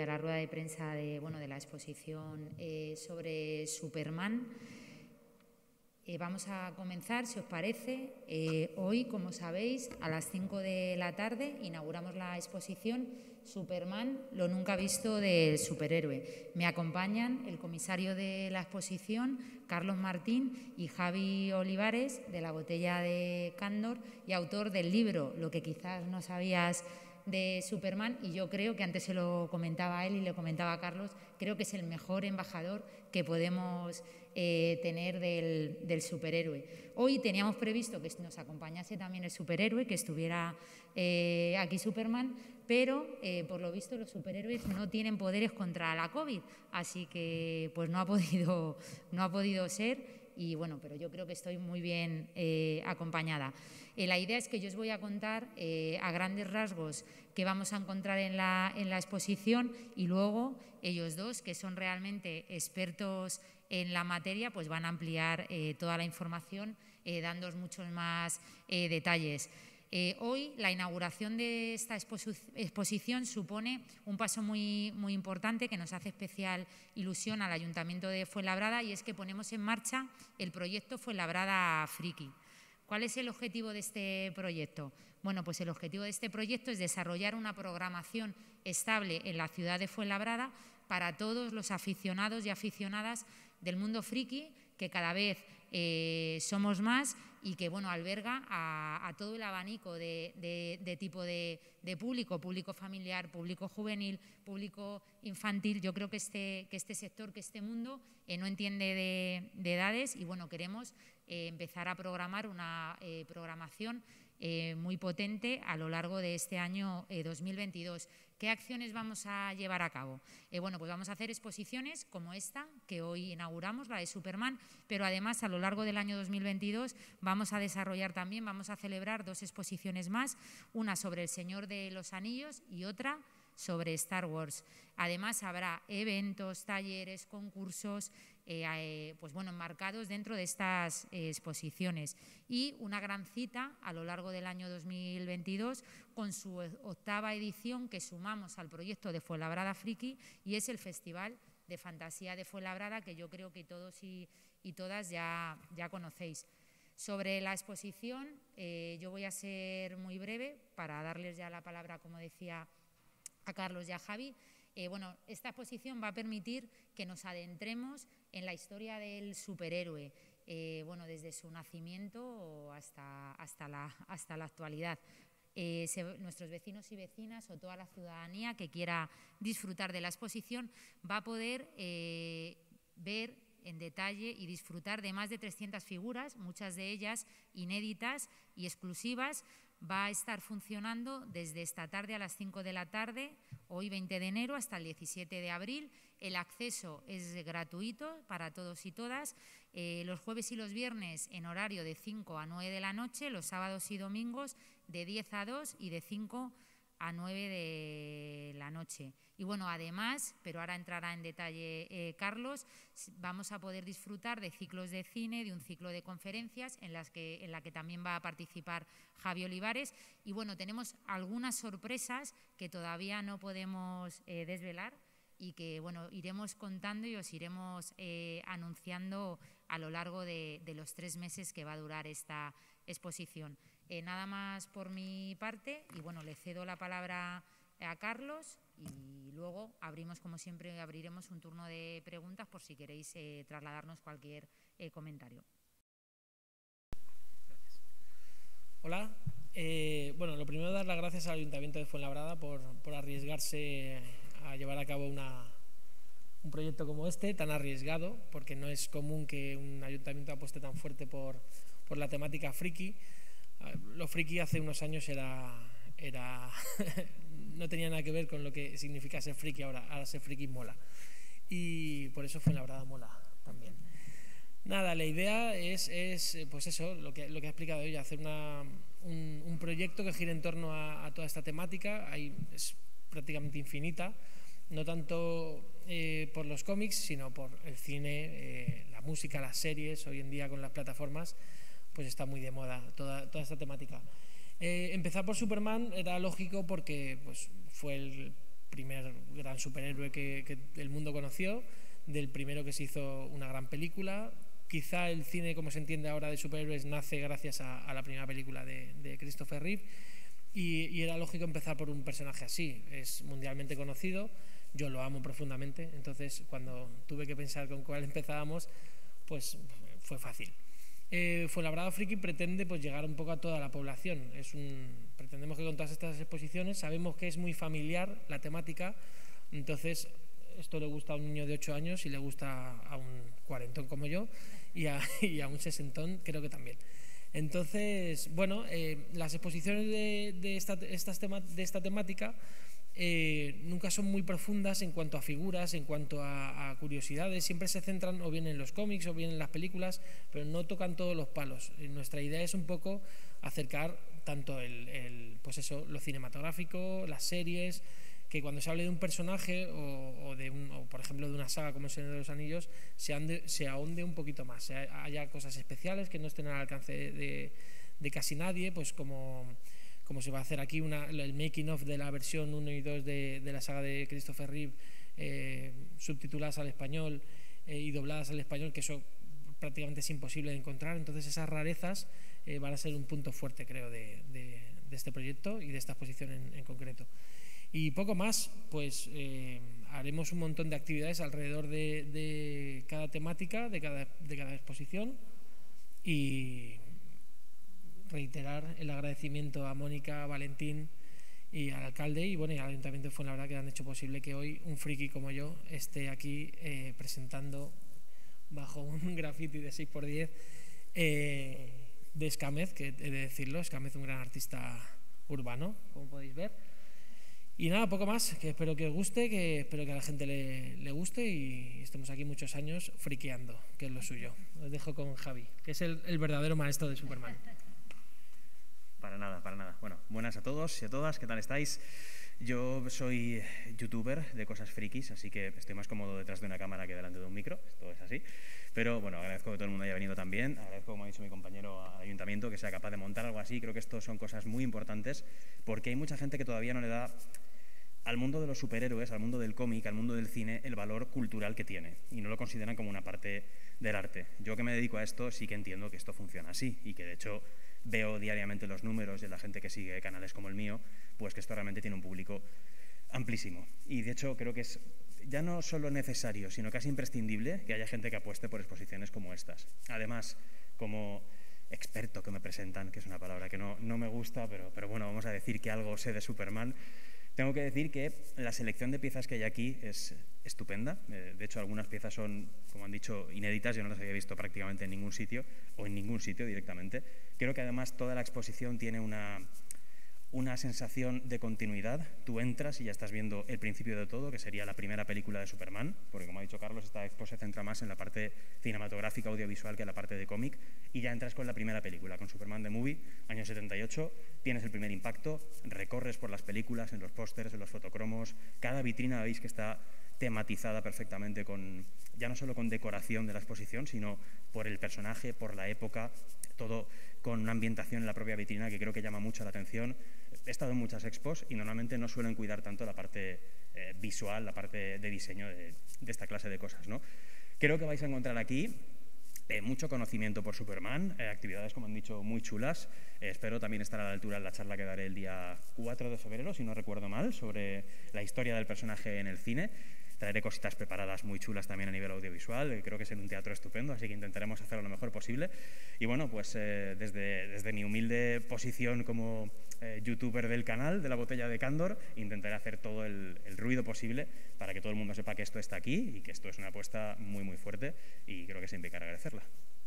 a la rueda de prensa de, bueno, de la exposición sobre Superman. vamos a comenzar, si os parece. hoy, como sabéis, a las 5 de la tarde inauguramos la exposición Superman, lo nunca visto del superhéroe. Me acompañan el comisario de la exposición, Carlos Martín, y Javi Olivares, de la botella de Cándor, y autor del libro Lo que quizás no sabías de Superman y yo creo que antes se lo comentaba a él y le comentaba a Carlos, creo que es el mejor embajador que podemos eh, tener del, superhéroe. Hoy teníamos previsto que nos acompañase también el superhéroe, que estuviera eh, aquí Superman, pero eh, por lo visto los superhéroes no tienen poderes contra la COVID, así que pues no ha podido, no ha podido ser y bueno, pero yo creo que estoy muy bien acompañada. la idea es que yo os voy a contar a grandes rasgos qué vamos a encontrar en la, en la exposición y luego ellos dos, que son realmente expertos en la materia, pues van a ampliar eh, toda la información, eh, dándos muchos más eh, hoy la inauguración de esta exposición supone un paso muy, muy importante que nos hace especial ilusión al Ayuntamiento de Fuenlabrada y es que ponemos en marcha el proyecto Fuenlabrada Friki. ¿Cuál es el objetivo de este proyecto? Bueno, pues el objetivo de este proyecto es desarrollar una programación estable en la ciudad de Fuenlabrada para todos los aficionados y aficionadas del mundo friki, que cada vez eh, somos más y que bueno alberga a, todo el abanico de, tipo de, público, público familiar, público juvenil, público infantil. Yo creo que este, que este sector, que este mundo eh, no entiende de, edades y bueno, queremos eh, empezar a programar una programación muy potente a lo largo de este año 2022. ¿Qué acciones vamos a llevar a cabo? Eh, bueno, pues vamos a hacer exposiciones como esta que hoy inauguramos, la de Superman, pero además a lo largo del año 2022 vamos a desarrollar también, vamos a celebrar dos exposiciones más, una sobre El Señor de los Anillos y otra sobre Star Wars. Además habrá eventos, talleres, concursos, eh, eh, pues bueno, enmarcados dentro de estas eh, exposiciones. Y una gran cita a lo largo del año 2022 con su octava edición que sumamos al proyecto de Fuenlabrada Friki y es el Festival de Fantasía de Fuenlabrada que yo creo que todos y, todas ya, ya conocéis. Sobre la exposición, yo voy a ser muy breve para darles ya la palabra, como decía, a Carlos y a Javi. Bueno, esta exposición va a permitir que nos adentremos en la historia del superhéroe, eh, bueno, desde su nacimiento hasta, hasta, la, hasta la actualidad. Eh, nuestros vecinos y vecinas o toda la ciudadanía que quiera disfrutar de la exposición va a poder eh, ver en detalle y disfrutar de más de 300 figuras, muchas de ellas inéditas y exclusivas, va a estar funcionando desde esta tarde a las 5 de la tarde, hoy 20 de enero, hasta el 17 de abril. El acceso es gratuito para todos y todas. Eh, los jueves y los viernes en horario de 5 a 9 de la noche, los sábados y domingos de 10 a 2 y de 5 a 9 de la noche. Y bueno, además, pero ahora entrará en detalle eh, Carlos, vamos a poder disfrutar de ciclos de cine, de un ciclo de conferencias en, las que, en la que también va a participar Javi Olivares. Y bueno, tenemos algunas sorpresas que todavía no podemos eh, desvelar y que bueno, iremos contando y os iremos eh, anunciando a lo largo de, los tres meses que va a durar esta exposición. Nada más por mi parte y bueno, le cedo la palabra a Carlos y luego abrimos, como siempre, abriremos un turno de preguntas por si queréis eh, trasladarnos cualquier eh, comentario. Hola. Eh, bueno, lo primero dar las gracias al Ayuntamiento de Fuenlabrada por, arriesgarse a llevar a cabo un proyecto como este, tan arriesgado, porque no es común que un ayuntamiento apueste tan fuerte por la temática friki. Lo friki hace unos años era, era no tenía nada que ver con lo que significa ser friki ahora. Ahora ser friki mola. Y por eso fue la verdad mola también. Nada, la idea es, es pues eso, lo que, lo que ha explicado ella, hacer una, un, proyecto que gire en torno a, toda esta temática. Es prácticamente infinita, no tanto eh, por los cómics, sino por el cine, eh, la música, las series. Hoy en día con las plataformas, pues está muy de moda toda, toda esta temática. Eh, empezar por Superman era lógico porque pues, fue el primer gran superhéroe que, el mundo conoció, del primero que se hizo una gran película. Quizá el cine, como se entiende ahora, de superhéroes nace gracias a, la primera película de, Christopher Reeve. Y, era lógico empezar por un personaje así. Es mundialmente conocido, yo lo amo profundamente. Entonces, cuando tuve que pensar con cuál empezábamos, pues fue fácil. Eh, Fuenlabrada Friki pretende pues, llegar un poco a toda la población. Es un, pretendemos que con todas estas exposiciones sabemos que es muy familiar la temática, entonces esto le gusta a un niño de 8 años y le gusta a un cuarentón como yo y a, un sesentón creo que también. Entonces, bueno, eh, las exposiciones de, esta, de esta temática eh, nunca son muy profundas en cuanto a figuras, en cuanto a, curiosidades, siempre se centran o bien en los cómics o bien en las películas, pero no tocan todos los palos. nuestra idea es un poco acercar tanto el, pues eso, lo cinematográfico, las series, que cuando se hable de un personaje o, de un, por ejemplo de una saga como El Señor de los Anillos se, se ahonde un poquito más, haya cosas especiales que no estén al alcance de, casi nadie, pues como, como se va a hacer aquí una, el making of de la versión 1 y 2 de, la saga de Christopher Reeve, eh, subtituladas al español eh, y dobladas al español, que eso prácticamente es imposible de encontrar, entonces esas rarezas eh, van a ser un punto fuerte, creo, de, este proyecto y de esta exposición en, concreto. Y poco más, pues eh, haremos un montón de actividades alrededor de, cada temática, de cada, de cada exposición y reiterar el agradecimiento a Mónica, a Valentín y al alcalde y bueno y al ayuntamiento de verdad que han hecho posible que hoy un friki como yo esté aquí eh, presentando bajo un graffiti de 6x10 de Escamez, que he de decirlo, Escamez un gran artista urbano, como podéis ver. Y nada, poco más, que espero que os guste, que espero que a la gente le, guste y estemos aquí muchos años friqueando, que es lo suyo. Os dejo con Javi, que es el, el verdadero maestro de Superman. Para nada, para nada. Bueno, buenas a todos y a todas, ¿qué tal estáis? Yo soy youtuber de cosas frikis, así que estoy más cómodo detrás de una cámara que delante de un micro, esto es así. Pero bueno, agradezco que todo el mundo haya venido también, agradezco, como ha dicho mi compañero al ayuntamiento, que sea capaz de montar algo así. Creo que esto son cosas muy importantes porque hay mucha gente que todavía no le da al mundo de los superhéroes, al mundo del cómic, al mundo del cine, el valor cultural que tiene y no lo consideran como una parte del arte. Yo que me dedico a esto sí que entiendo que esto funciona así y que de hecho veo diariamente los números de la gente que sigue canales como el mío, pues que esto realmente tiene un público amplísimo. Y de hecho creo que es ya no solo necesario, sino casi imprescindible que haya gente que apueste por exposiciones como estas. Además, como experto que me presentan, que es una palabra que no, no me gusta, pero, pero bueno, vamos a decir que algo sé de Superman, tengo que decir que la selección de piezas que hay aquí es estupenda. Eh, de hecho, algunas piezas son, como han dicho, inéditas. Yo no las había visto prácticamente en ningún sitio o en ningún sitio directamente. Creo que además toda la exposición tiene una, una sensación de continuidad. Tú entras y ya estás viendo el principio de todo, que sería la primera película de Superman, porque como ha dicho Carlos, esta expo se centra más en la parte cinematográfica, audiovisual, que en la parte de cómic, y ya entras con la primera película, con Superman The Movie, año 78, tienes el primer impacto, recorres por las películas, en los pósters, en los fotocromos, cada vitrina veis que está tematizada perfectamente con ya no solo con decoración de la exposición, sino por el personaje, por la época, todo con una ambientación en la propia vitrina que creo que llama mucho la atención. He estado en muchas expos y normalmente no suelen cuidar tanto la parte eh, visual, la parte de diseño de, esta clase de cosas. ¿no? Creo que vais a encontrar aquí eh, mucho conocimiento por Superman, eh, actividades, como han dicho, muy chulas. espero también estar a la altura en la charla que daré el día 4 de febrero, si no recuerdo mal, sobre la historia del personaje en el cine. Traeré cositas preparadas muy chulas también a nivel audiovisual. Creo que es en un teatro estupendo, así que intentaremos hacerlo lo mejor posible. Y bueno, pues eh, desde, mi humilde posición como eh, youtuber del canal de la botella de Candor, intentaré hacer todo el, ruido posible para que todo el mundo sepa que esto está aquí y que esto es una apuesta muy, muy fuerte y creo que siempre hay agradecerla.